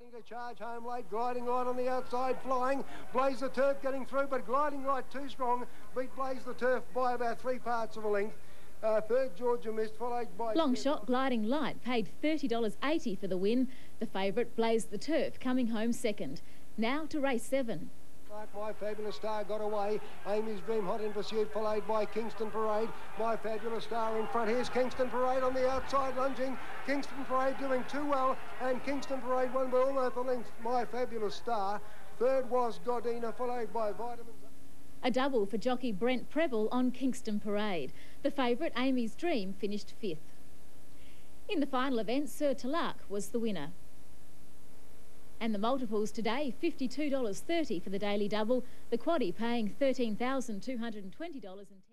Starting to charge home late, gliding right on the outside, flying. Blaze the Turf getting through, but gliding right too strong. Beat Blaze the Turf by about three parts of a length. Uh, third, Georgia Mist, followed by... Long shot, gliding light, paid $30.80 for the win. The favourite, Blaze the Turf, coming home second. Now to race seven. My Fabulous Star got away. Amy's Dream hot in pursuit, followed by Kingston Parade. My Fabulous Star in front. Here's Kingston Parade on the outside, lunging. Kingston Parade doing too well, and Kingston Parade won by almost a length. My Fabulous Star. Third was Godina, followed by Vitamins. A double for jockey Brett Prebble on Kingston Parade. The favourite, Amy's Dream, finished fifth. In the final event, Sir Talak was the winner. And the multiples today, $52.30 for the daily double. The quaddy paying $13,220.10.